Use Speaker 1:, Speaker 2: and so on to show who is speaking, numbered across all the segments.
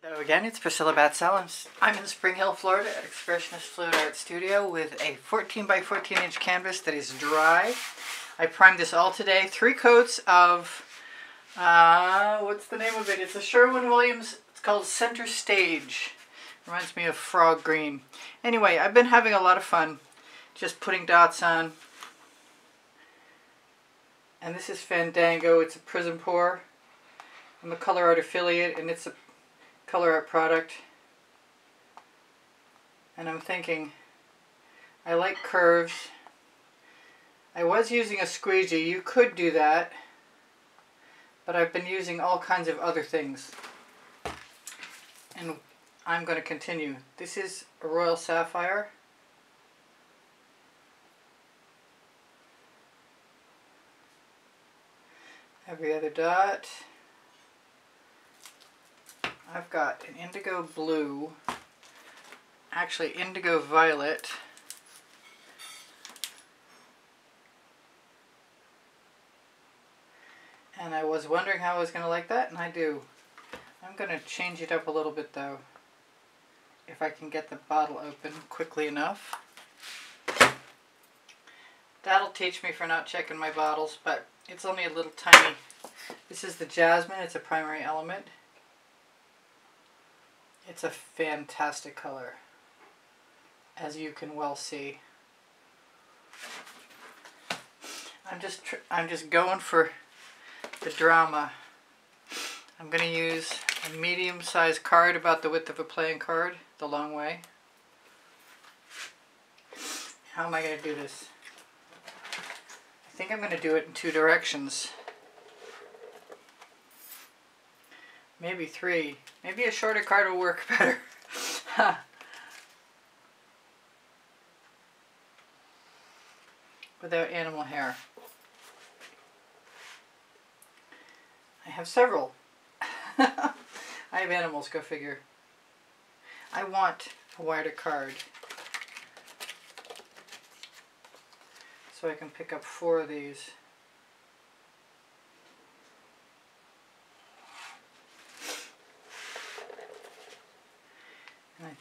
Speaker 1: Hello again, it's Priscilla Batzell. I'm in Spring Hill, Florida at Expressionist Fluid Art Studio with a 14 by 14 inch canvas that is dry. I primed this all today. Three coats of, uh, what's the name of it? It's a Sherwin-Williams, it's called Center Stage. Reminds me of frog green. Anyway, I've been having a lot of fun just putting dots on. And this is Fandango, it's a Prizm Pour. I'm a Colourarte affiliate and it's a Colourarte product. And I'm thinking I like curves. I was using a squeegee. You could do that. But I've been using all kinds of other things. And I'm going to continue. This is a royal sapphire. Every other dot I've got an indigo blue, actually indigo violet, and I was wondering how I was going to like that, and I do. I'm going to change it up a little bit though, if I can get the bottle open quickly enough. That'll teach me for not checking my bottles, but it's only a little tiny. This is the jasmine, it's a primary element. It's a fantastic color, as you can well see. I'm just I'm just going for the drama. I'm going to use a medium-sized card about the width of a playing card, the long way. How am I going to do this? I think I'm going to do it in two directions. Maybe three. Maybe a shorter card will work better. Without animal hair. I have several. I have animals, go figure. I want a wider card. So I can pick up four of these.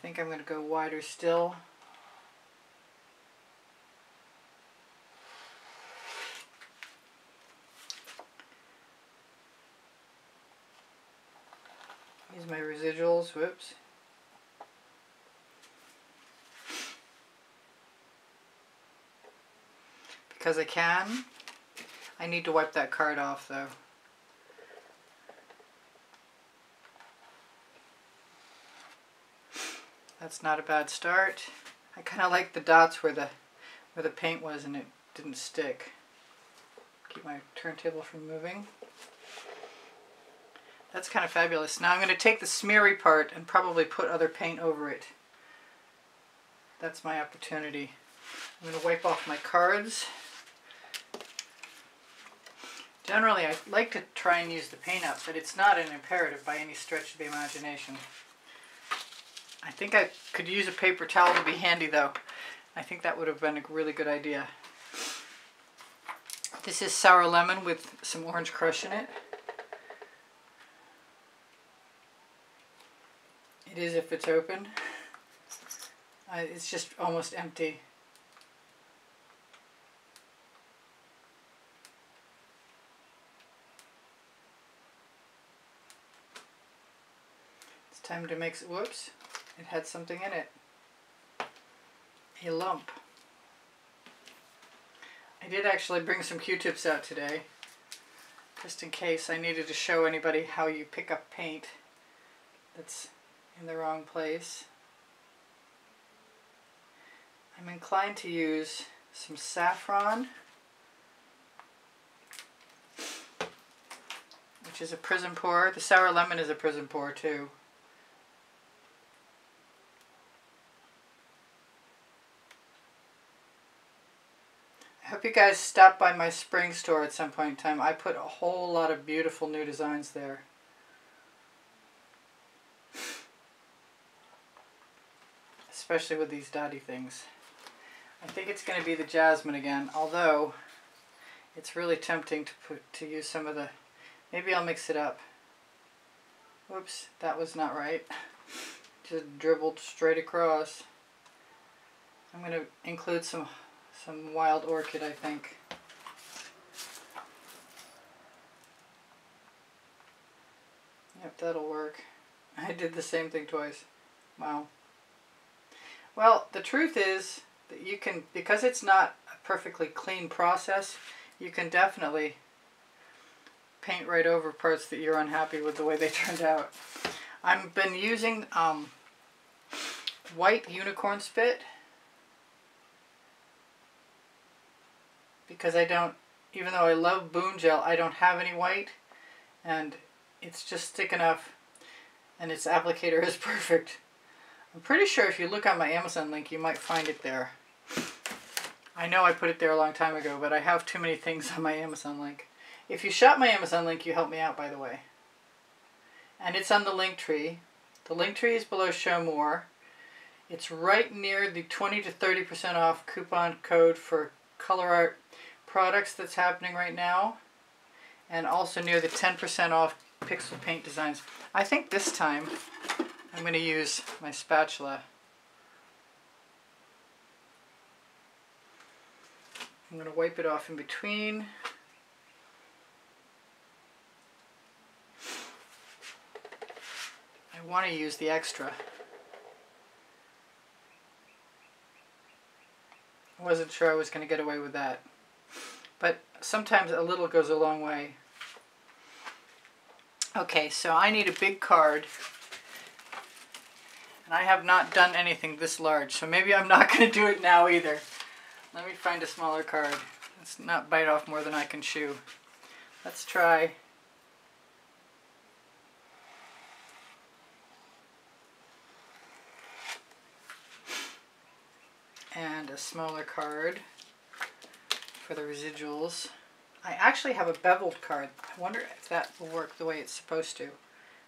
Speaker 1: Think I'm going to go wider still. Use my residuals, whoops. Because I can. I need to wipe that card off though. That's not a bad start. I kind of like the dots where the where the paint was and it didn't stick. Keep my turntable from moving. That's kind of fabulous. Now I'm going to take the smeary part and probably put other paint over it. That's my opportunity. I'm going to wipe off my cards. Generally, I like to try and use the paint up, but it's not an imperative by any stretch of the imagination. I think I could use a paper towel to be handy though. I think that would have been a really good idea. This is sour lemon with some orange crush in it. It is if it's open. Uh, it's just almost empty. It's time to mix, whoops, it had something in it. A lump. I did actually bring some Q-tips out today, just in case I needed to show anybody how you pick up paint that's in the wrong place. I'm inclined to use some saffron, which is a Prizm Pour. The sour lemon is a Prizm Pour too. You guys stop by my spring store at some point in time. I put a whole lot of beautiful new designs there. Especially with these dotty things. I think it's going to be the jasmine again, although it's really tempting to put to use some of the, maybe I'll mix it up. Whoops, that was not right. Just dribbled straight across. I'm going to include some some wild orchid, I think. Yep, that'll work. I did the same thing twice. Wow. Well, the truth is that you can, because it's not a perfectly clean process, you can definitely paint right over parts that you're unhappy with the way they turned out. I've been using um, white unicorn spit because I don't, even though I love Boom-gel, I don't have any white and it's just thick enough and its applicator is perfect. I'm pretty sure if you look on my Amazon link you might find it there. I know I put it there a long time ago, but I have too many things on my Amazon link. If you shop my Amazon link, you help me out, by the way. And it's on the Linktree. The Linktree is below Show More. It's right near the 20 to 30% off coupon code for Colourarte products that's happening right now. And also near the 10% off pixel paint designs. I think this time I'm going to use my spatula. I'm going to wipe it off in between. I want to use the extra. I wasn't sure I was going to get away with that. But sometimes a little goes a long way. Okay, so I need a big card. And I have not done anything this large, so maybe I'm not going to do it now either. Let me find a smaller card. Let's not bite off more than I can chew. Let's try and a smaller card for the residuals. I actually have a beveled card. I wonder if that will work the way it's supposed to.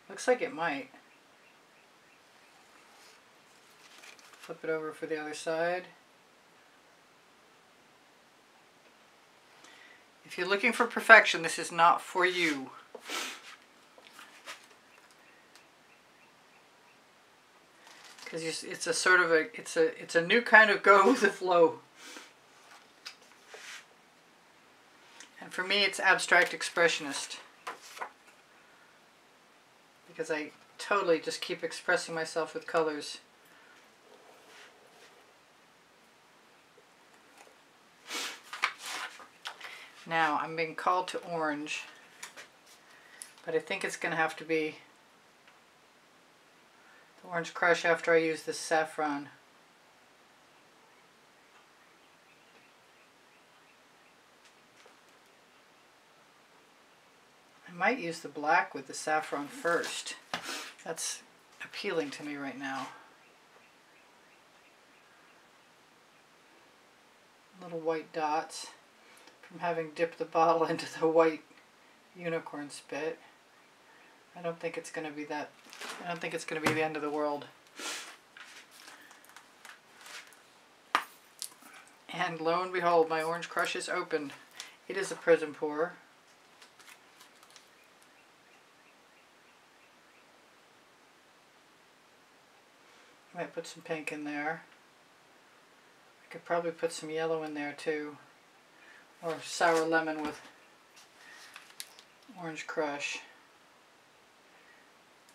Speaker 1: Looks like it might. Flip it over for the other side. If you're looking for perfection, this is not for you. Because it's a sort of a, it's a, it's a new kind of go with the flow. And for me, it's abstract expressionist. Because I totally just keep expressing myself with colors. Now, I'm being called to orange, but I think it's going to have to be the orange crush after I use the saffron. Might use the black with the saffron first. That's appealing to me right now. Little white dots from having dipped the bottle into the white unicorn spit. I don't think it's going to be that, I don't think it's going to be the end of the world. And lo and behold, my orange crush is opened. It is a Prizm Pour. Might put some pink in there. I could probably put some yellow in there too or sour lemon with orange crush.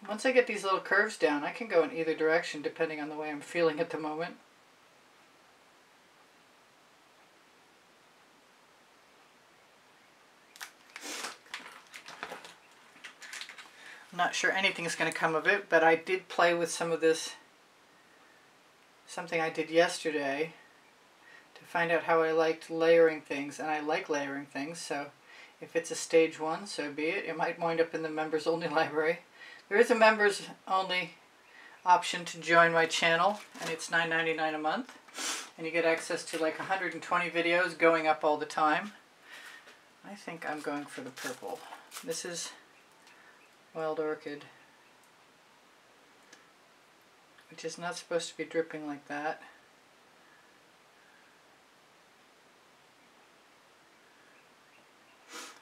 Speaker 1: Once I get these little curves down, I can go in either direction depending on the way I'm feeling at the moment. I'm not sure anything's going to come of it, but I did play with some of this, something I did yesterday to find out how I liked layering things, and I like layering things, so if it's a stage one, so be it. It might wind up in the members only library. There is a members only option to join my channel, and it's $9.99 a month. And you get access to like 120 videos going up all the time. I think I'm going for the purple. This is Wild Orchid, which is not supposed to be dripping like that.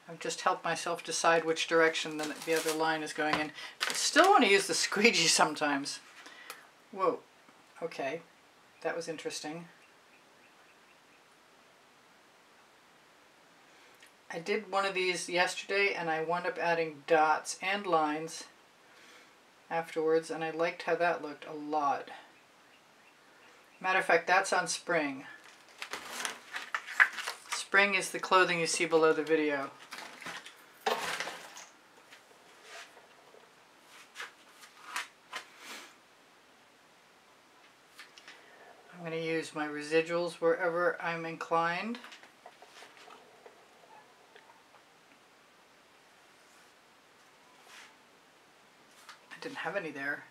Speaker 1: I've just helped myself decide which direction the, the other line is going in. I still want to use the squeegee sometimes. Whoa, okay, that was interesting. I did one of these yesterday and I wound up adding dots and lines afterwards and I liked how that looked a lot. Matter of fact, that's on spring. Spring is the clothing you see below the video. I'm going to use my residuals wherever I'm inclined. Didn't have any there.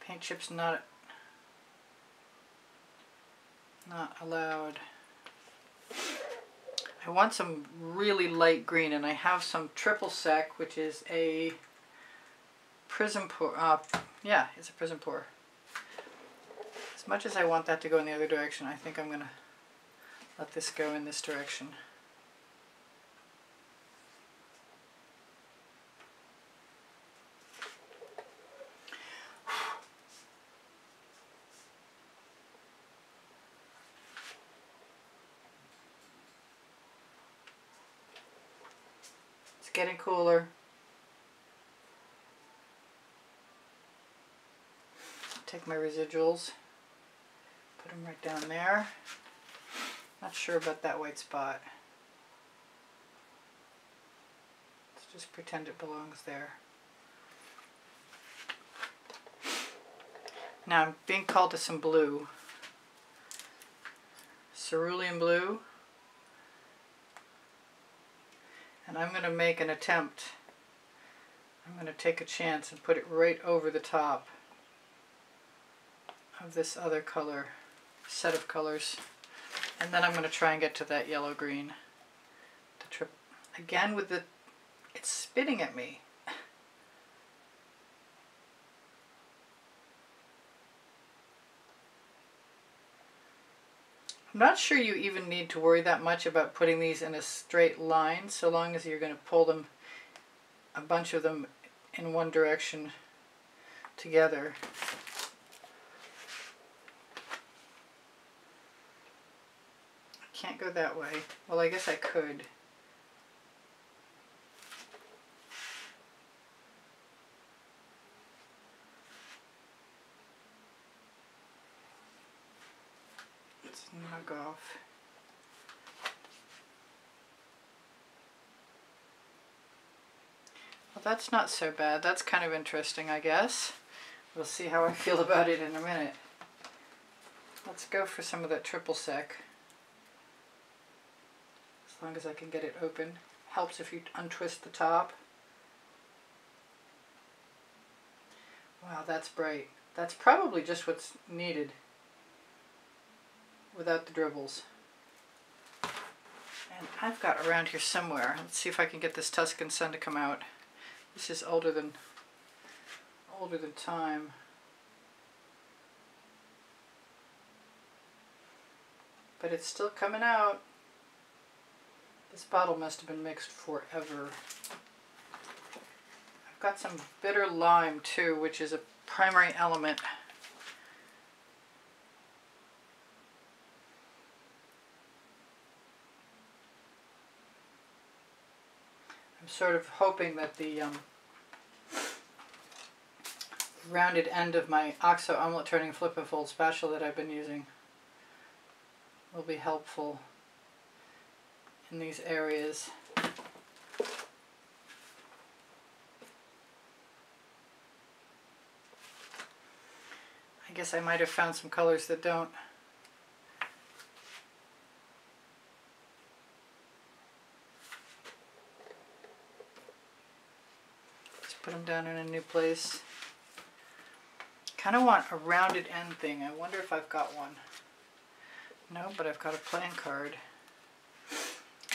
Speaker 1: Paint chips not not allowed. I want some really light green and I have some triple sec which is a Prizm Pour, uh, yeah it's a Prizm Pour. As much as I want that to go in the other direction I think I'm gonna let this go in this direction. getting cooler. Take my residuals, put them right down there. Not sure about that white spot. Let's just pretend it belongs there. Now I'm being called to some blue. Cerulean blue. And I'm going to make an attempt. I'm going to take a chance and put it right over the top of this other color, set of colors. And then I'm going to try and get to that yellow-green. Again with the, it's spitting at me. I'm not sure you even need to worry that much about putting these in a straight line so long as you're going to pull them, a bunch of them in one direction together. I can't go that way. Well, I guess I could. Knock off. Well, that's not so bad. That's kind of interesting, I guess. We'll see how I feel about it in a minute. Let's go for some of that triple sec. As long as I can get it open. Helps if you untwist the top. Wow, that's bright. That's probably just what's needed without the dribbles. And I've got around here somewhere, let's see if I can get this Tuscan Sun to come out. This is older than older than time. But it's still coming out. This bottle must have been mixed forever. I've got some bitter lime too, which is a primary element. Sort of hoping that the um, rounded end of my OXO omelet turning flip and fold spatula that I've been using will be helpful in these areas. I guess I might have found some colors that don't Them down in a new place. Kind of want a rounded end thing. I wonder if I've got one. No, but I've got a playing card.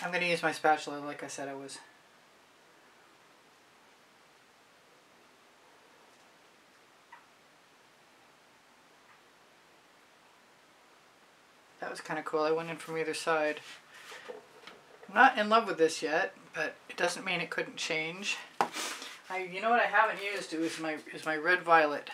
Speaker 1: I'm going to use my spatula like I said I was. That was kind of cool. I went in from either side. I'm not in love with this yet, but it doesn't mean it couldn't change. I, you know what I haven't used is my is my red violet.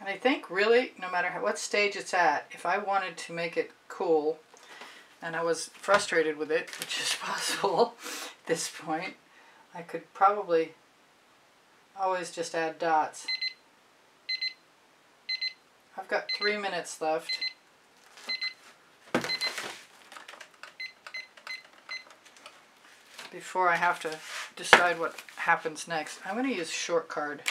Speaker 1: And I think really, no matter what stage it's at, if I wanted to make it cool, and I was frustrated with it, which is possible at this point, I could probably always just add dots. I've got three minutes left. Before I have to decide what happens next. I'm going to use short card.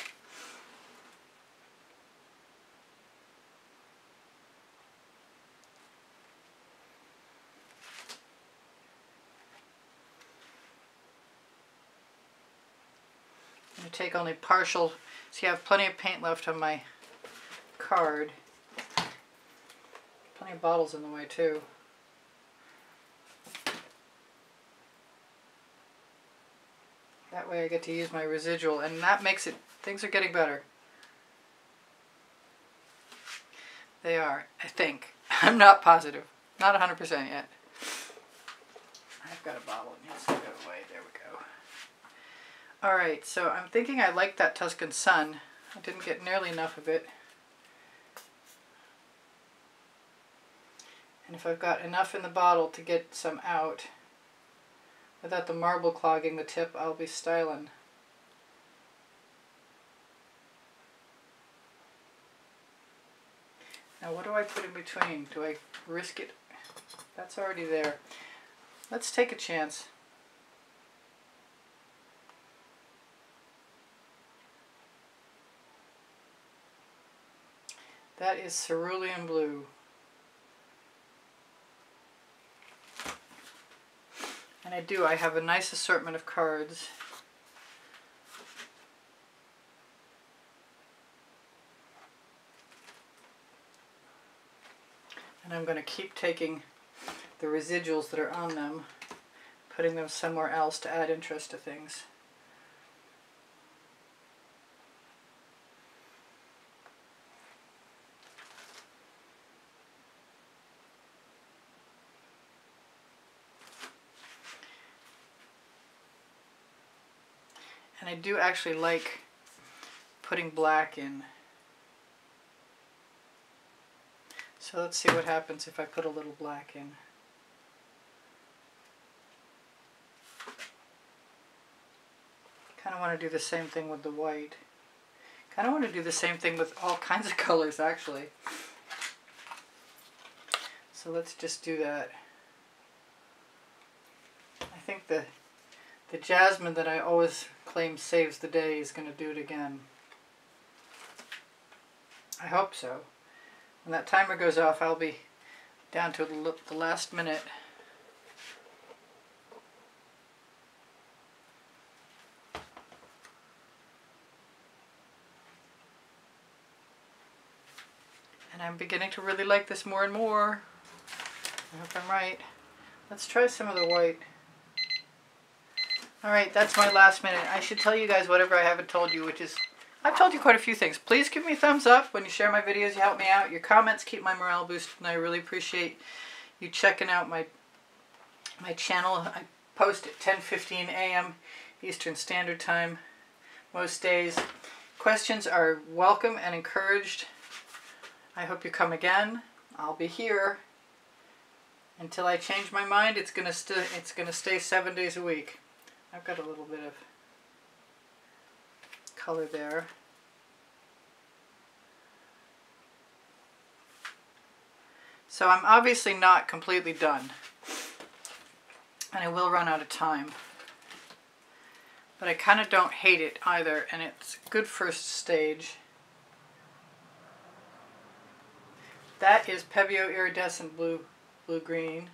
Speaker 1: I'm gonna take only partial, see I have plenty of paint left on my card. Plenty of bottles in the way too. That way I get to use my residual and that makes it, things are getting better. They are, I think. I'm not positive. Not 100% yet. I've got a bottle. It needs to go away. There we go. Alright, so I'm thinking I like that Tuscan Sun. I didn't get nearly enough of it. If I've got enough in the bottle to get some out, without the marble clogging the tip, I'll be styling. Now what do I put in between? Do I risk it? That's already there. Let's take a chance. That is cerulean blue. And I do, I have a nice assortment of cards. And I'm going to keep taking the residuals that are on them, putting them somewhere else to add interest to things. And I do actually like putting black in. So let's see what happens if I put a little black in. Kind of want to do the same thing with the white. Kind of want to do the same thing with all kinds of colors actually. So let's just do that. I think the the jasmine that I always claim saves the day is going to do it again. I hope so. When that timer goes off, I'll be down to the last minute. And I'm beginning to really like this more and more. I hope I'm right. Let's try some of the white. Alright, that's my last minute. I should tell you guys whatever I haven't told you, which is, I've told you quite a few things. Please give me a thumbs up when you share my videos. You help me out. Your comments keep my morale boosted, and I really appreciate you checking out my my channel. I post at 10.15 a.m. Eastern Standard Time most days. Questions are welcome and encouraged. I hope you come again. I'll be here until I change my mind. It's gonna st it's gonna stay seven days a week. I've got a little bit of color there. So I'm obviously not completely done. And I will run out of time. But I kind of don't hate it either, and it's good first stage. That is Pebeo Iridescent Blue, Blue Green.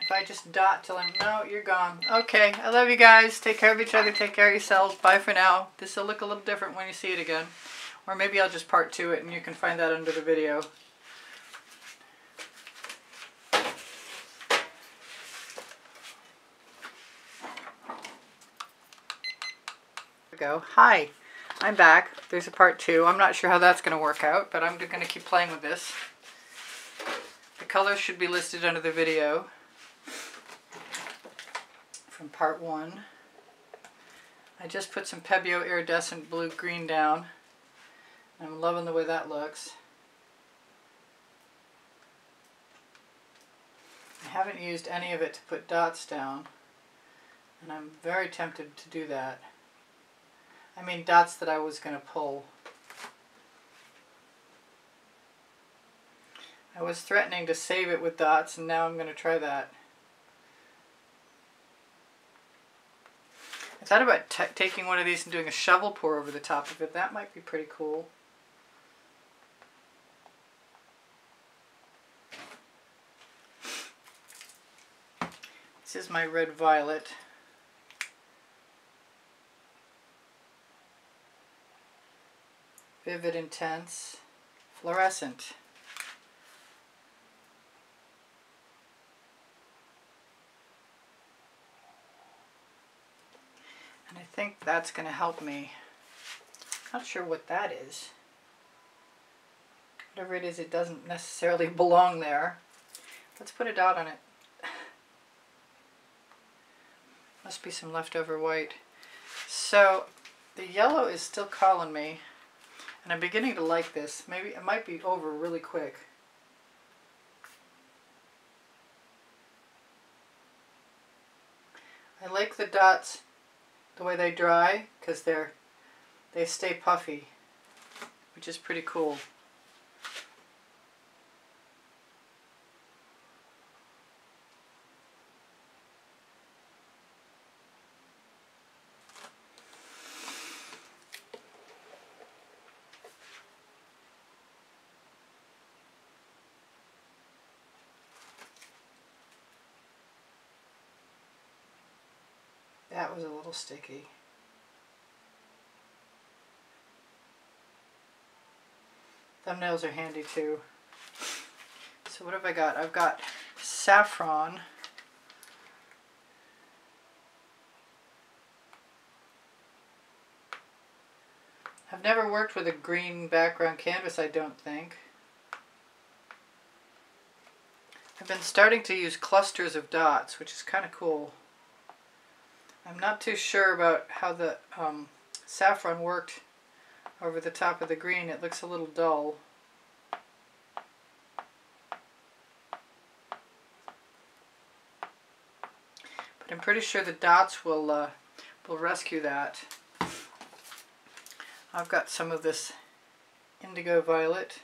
Speaker 1: If I just dot till I'm, no, you're gone. Okay, I love you guys. Take care of each other. Take care of yourselves. Bye for now. This will look a little different when you see it again. Or maybe I'll just part two it and you can find that under the video. Go. Hi, I'm back. There's a part two. I'm not sure how that's going to work out, but I'm going to keep playing with this. The colors should be listed under the video from part one. I just put some Pebeo iridescent blue green down. I'm loving the way that looks. I haven't used any of it to put dots down and I'm very tempted to do that. I mean dots that I was going to pull. I was threatening to save it with dots and now I'm going to try that. Thought about taking one of these and doing a shovel pour over the top of it. That might be pretty cool. This is my red violet. Vivid Intense, Fluorescent. Think that's going to help me. Not sure what that is. Whatever it is, it doesn't necessarily belong there. Let's put a dot on it. Must be some leftover white. So the yellow is still calling me. And I'm beginning to like this. Maybe it might be over really quick. I like the dots the way they dry because they're they stay puffy, which is pretty cool. That was a little sticky. Thumbnails are handy too. So what have I got? I've got saffron. I've never worked with a green background canvas, I don't think. I've been starting to use clusters of dots, which is kind of cool. I'm not too sure about how the um, saffron worked over the top of the green. It looks a little dull. But I'm pretty sure the dots will, uh, will rescue that. I've got some of this indigo violet.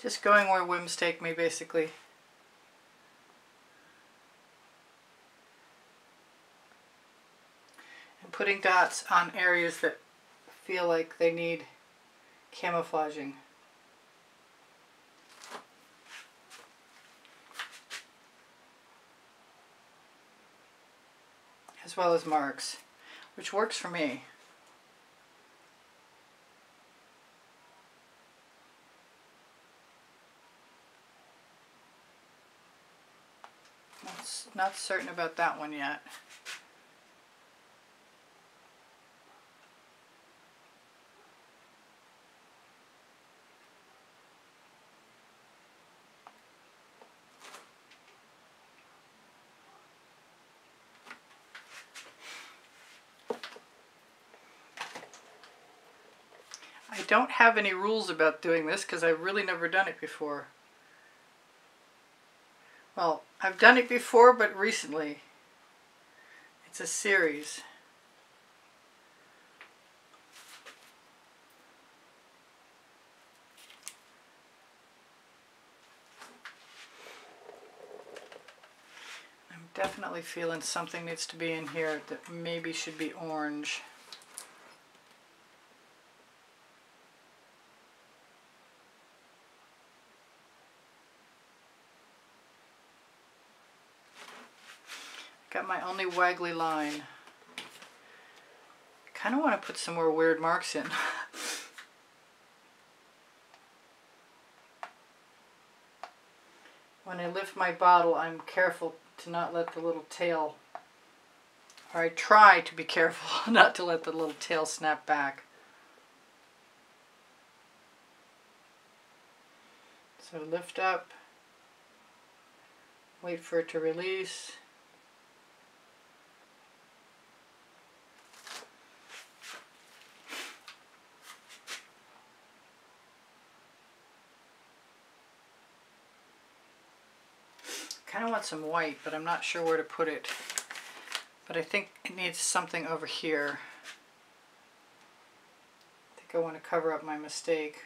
Speaker 1: Just going where whims take me, basically. And putting dots on areas that feel like they need camouflaging. As well as marks, which works for me. Not certain about that one yet. I don't have any rules about doing this because I've really never done it before. I've done it before, but recently. It's a series. I'm definitely feeling something needs to be in here that maybe should be orange. Got my only waggly line. kind of want to put some more weird marks in. when I lift my bottle, I'm careful to not let the little tail, or I try to be careful not to let the little tail snap back. So lift up, wait for it to release. Of want some white, but I'm not sure where to put it. But I think it needs something over here. I think I want to cover up my mistake.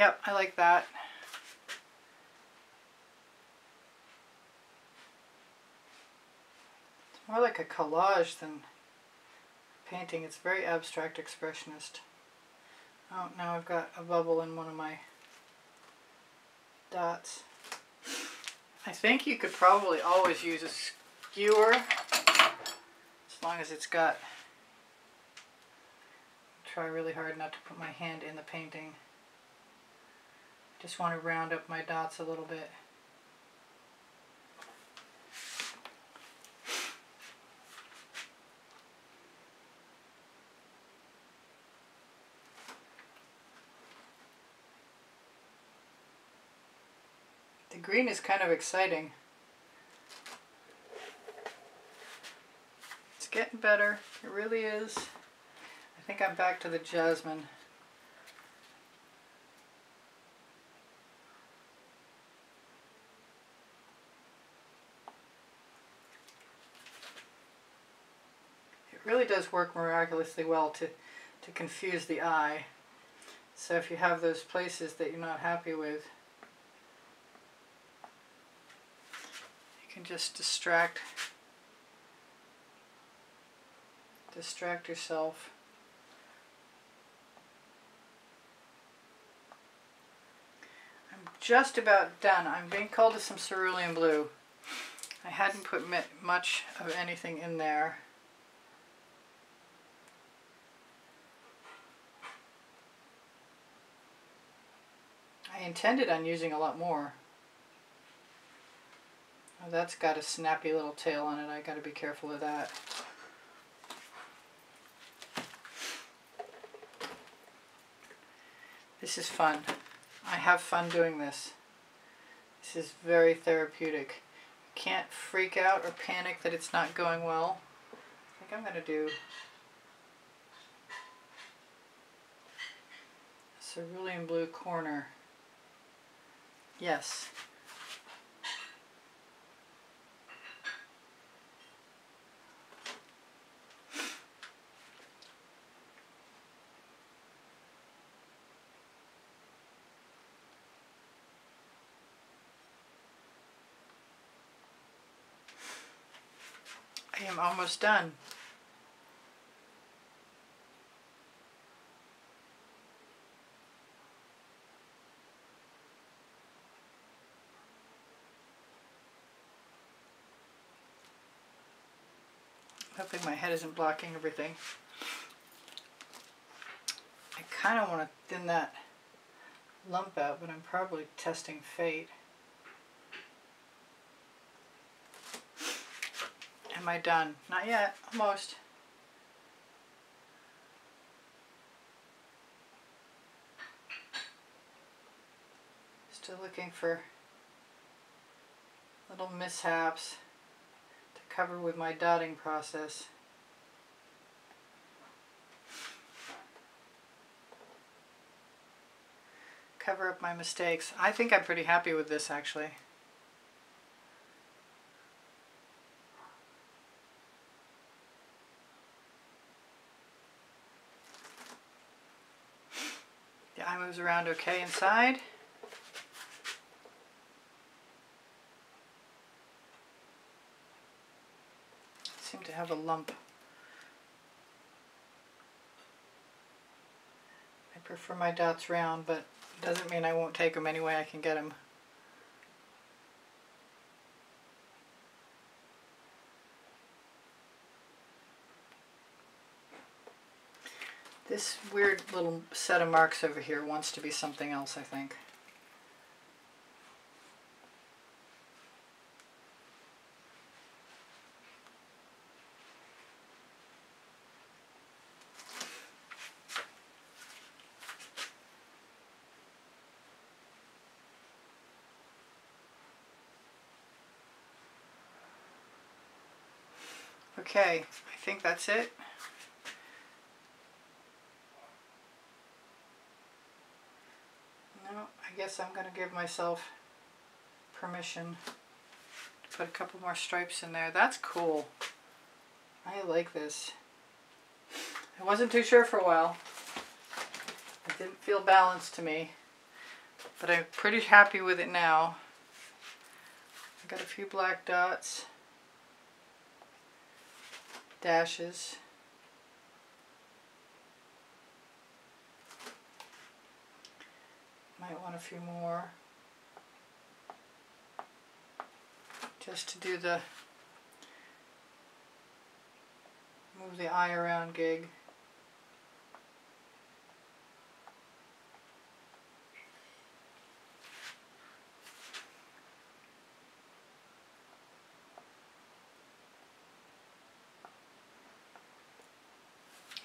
Speaker 1: Yep, I like that. It's more like a collage than painting. It's very abstract expressionist. Oh, now I've got a bubble in one of my dots. I think you could probably always use a skewer as long as it's got try really hard not to put my hand in the painting. Just want to round up my dots a little bit. The green is kind of exciting. It's getting better. It really is. I think I'm back to the jasmine. Really does work miraculously well to, to confuse the eye. So if you have those places that you're not happy with, you can just distract distract yourself. I'm just about done. I'm being called to some cerulean blue. I hadn't put much of anything in there. Intended on using a lot more. Oh, that's got a snappy little tail on it. I got to be careful of that. This is fun. I have fun doing this. This is very therapeutic. Can't freak out or panic that it's not going well. I think I'm going to do cerulean blue corner. Yes. I am almost done. Head isn't blocking everything. I kind of want to thin that lump out, but I'm probably testing fate. Am I done? Not yet. Almost. Still looking for little mishaps to cover with my dotting process. cover up my mistakes. I think I'm pretty happy with this actually. The eye moves around okay inside. Seem to have a lump. I prefer my dots round, but doesn't mean I won't take them any way I can get them. This weird little set of marks over here wants to be something else, I think. Okay, I think that's it. No, I guess I'm going to give myself permission to put a couple more stripes in there. That's cool. I like this. I wasn't too sure for a while. It didn't feel balanced to me, but I'm pretty happy with it now. I got a few black dots dashes. Might want a few more. Just to do the move the eye around gig.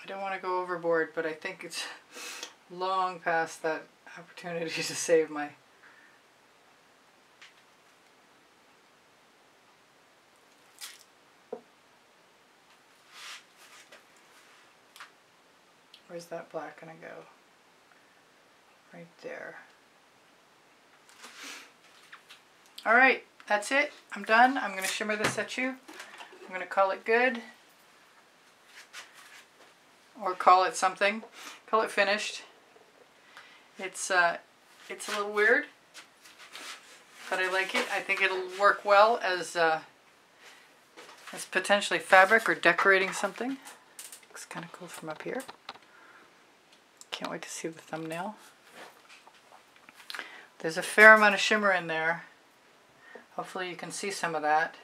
Speaker 1: I don't want to go overboard, but I think it's long past that opportunity to save my Where's that black going to go? Right there. Alright, that's it. I'm done. I'm going to shimmer this at you. I'm going to call it good or call it something. Call it finished. It's uh, it's a little weird, but I like it. I think it'll work well as uh, as potentially fabric or decorating something. Looks kind of cool from up here. Can't wait to see the thumbnail. There's a fair amount of shimmer in there. Hopefully you can see some of that.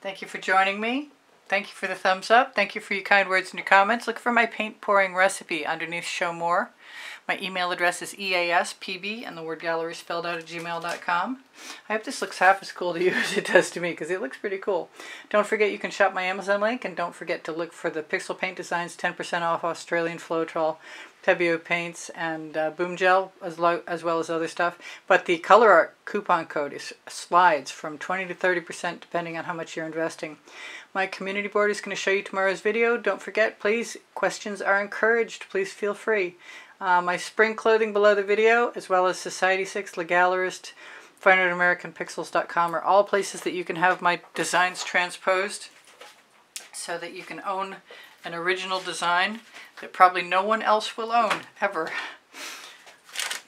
Speaker 1: Thank you for joining me. Thank you for the thumbs up. Thank you for your kind words and your comments. Look for my paint pouring recipe underneath Show More. My email address is easpb and the word gallery spelled out at gmail.com. I hope this looks half as cool to you as it does to me because it looks pretty cool. Don't forget you can shop my Amazon link and don't forget to look for the Pixel Paint Designs 10% off Australian Floetrol Pebeo paints and uh, Boom Gel as, as well as other stuff. But the Colourarte coupon code is slides from 20 to 30% depending on how much you're investing. My community board is going to show you tomorrow's video. Don't forget, please, questions are encouraged. Please feel free. Uh, my spring clothing below the video, as well as Society 6, Legalist, FineArtAmericanPixels.com are all places that you can have my designs transposed so that you can own an original design that probably no one else will own, ever.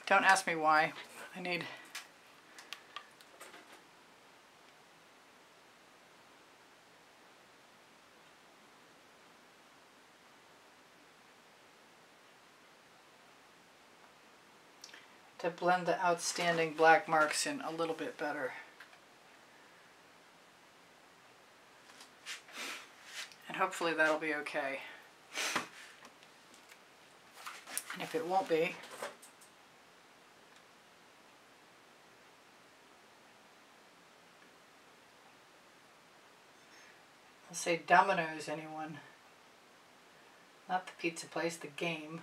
Speaker 1: Don't ask me why. I need... to blend the outstanding black marks in a little bit better. And hopefully that'll be okay. And if it won't be, I'll say Domino's, anyone. Not the pizza place, the game.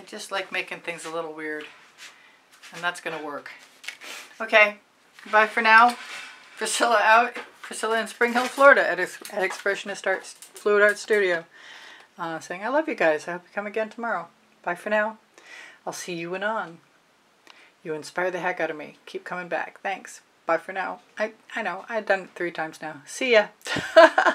Speaker 1: I just like making things a little weird. And that's going to work. Okay, bye for now. Priscilla out. Priscilla in Spring Hill, Florida at, at Expressionist Arts Fluid Art Studio. Uh, saying, I love you guys. I hope you come again tomorrow. Bye for now. I'll see you and on. You inspire the heck out of me. Keep coming back. Thanks. Bye for now. I, I know. I've done it three times now. See ya.